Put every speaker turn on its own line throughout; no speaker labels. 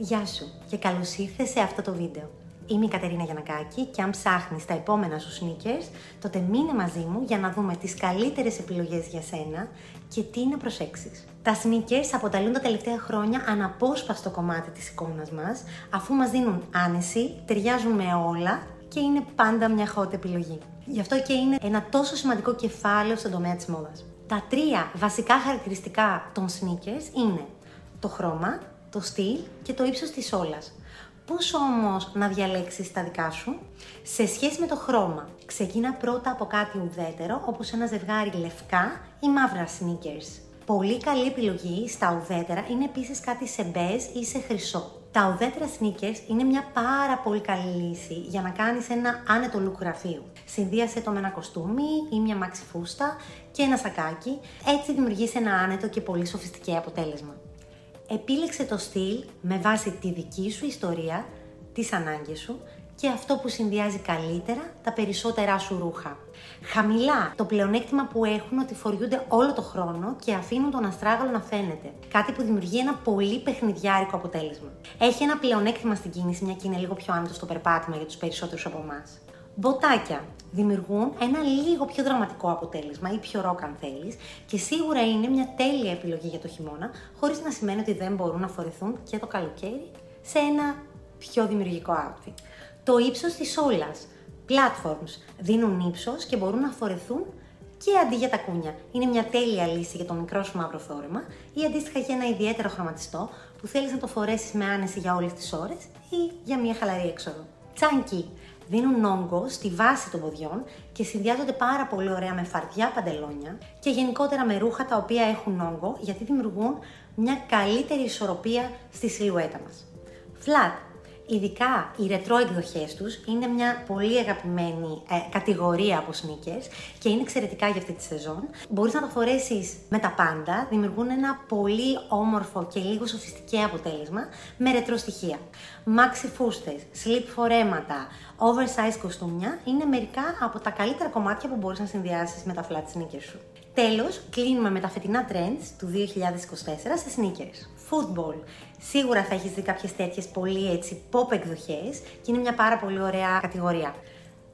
Γεια σου και καλώς ήρθες σε αυτό το βίντεο. Είμαι η Κατερίνα Γιανακάκη και αν ψάχνεις τα επόμενα σου sneakers, τότε μείνε μαζί μου για να δούμε τις καλύτερες επιλογές για σένα και τι να προσέξεις. Τα sneakers αποτελούν τα τελευταία χρόνια αναπόσπαστο κομμάτι της εικόνας μας, αφού μας δίνουν άνεση, ταιριάζουν με όλα και είναι πάντα μια hot επιλογή. Γι' αυτό και είναι ένα τόσο σημαντικό κεφάλαιο στον τομέα της μόδας. Τα τρία βασικά χαρακτηριστικά των sneakers είναι το χρώμα, το στυλ και το ύψος της όλας. Πώς όμως να διαλέξεις τα δικά σου; Σε σχέση με το χρώμα, ξεκίνα πρώτα από κάτι ουδέτερο, όπως ένα ζευγάρι λευκά ή μαύρα sneakers. Πολύ καλή επιλογή στα ουδέτερα είναι επίσης κάτι σε μπέζ ή σε χρυσό. Τα ουδέτερα sneakers είναι μια πάρα πολύ καλή λύση για να κάνεις ένα άνετο look γραφείου. Συνδύασε το με ένα κοστούμι ή μια μάξι φούστα και ένα σακάκι, έτσι δημιουργείς ένα άνετο και πολύ σοφιστικό αποτέλεσμα. Επίλεξε το στυλ με βάση τη δική σου ιστορία, τις ανάγκες σου και αυτό που συνδυάζει καλύτερα τα περισσότερά σου ρούχα. Χαμηλά, το πλεονέκτημα που έχουν ότι φοριούνται όλο το χρόνο και αφήνουν τον αστράγαλο να φαίνεται. Κάτι που δημιουργεί ένα πολύ παιχνιδιάρικο αποτέλεσμα. Έχει ένα πλεονέκτημα στην κίνηση, μια και είναι λίγο πιο άνετο στο περπάτημα για τους περισσότερους από εμάς. Μποτάκια δημιουργούν ένα λίγο πιο δραματικό αποτέλεσμα ή πιο ροκ αν θέλεις και σίγουρα είναι μια τέλεια επιλογή για το χειμώνα χωρίς να σημαίνει ότι δεν μπορούν να φορεθούν και το καλοκαίρι σε ένα πιο δημιουργικό outfit. Το ύψος της όλας. Platforms δίνουν ύψος και μπορούν να φορεθούν και αντί για τα κούνια. Είναι μια τέλεια λύση για το μικρό σου μαύρο φόρεμα ή αντίστοιχα για ένα ιδιαίτερο χρωματιστό που θέλεις να το φορέσεις με άνεση για όλες τις ώρες ή για μια χαλαρή έξοδο. Τσάνκι δίνουν όγκο στη βάση των ποδιών και συνδυάζονται πάρα πολύ ωραία με φαρδιά παντελόνια και γενικότερα με ρούχα τα οποία έχουν όγκο γιατί δημιουργούν μια καλύτερη ισορροπία στη σιλουέτα μας. Flat Ειδικά οι ρετρό εκδοχές τους είναι μια πολύ αγαπημένη ε, κατηγορία από sneakers και είναι εξαιρετικά για αυτή τη σεζόν. Μπορείς να το φορέσεις με τα πάντα, δημιουργούν ένα πολύ όμορφο και λίγο σοφιστικό αποτέλεσμα με ρετρό στοιχεία. Μάξι φούστες, slip φορέματα, oversize κοστούμια είναι μερικά από τα καλύτερα κομμάτια που μπορείς να συνδυάσεις με τα flat sneakers σου. Τέλος, κλείνουμε με τα φετινά trends του 2024 σε sneakers. Football. Σίγουρα θα έχεις δει κάποιες τέτοιες πολύ έτσι pop εκδοχές και είναι μια πάρα πολύ ωραία κατηγορία.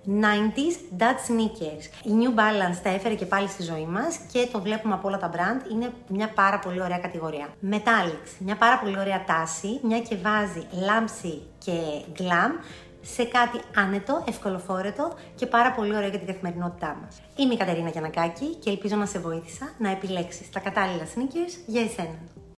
90s Dutch Sneakers. Η New Balance τα έφερε και πάλι στη ζωή μας και το βλέπουμε από όλα τα brand. Είναι μια πάρα πολύ ωραία κατηγορία. Metallics. Μια πάρα πολύ ωραία τάση, μια και βάζει λάμψη και glam σε κάτι άνετο, ευκολοφόρετο και πάρα πολύ ωραίο για την καθημερινότητά μας. Είμαι η Κατερίνα Γιανακάκη και ελπίζω να σε βοήθησα να επιλέξεις τα κατάλληλα sneakers για εσένα.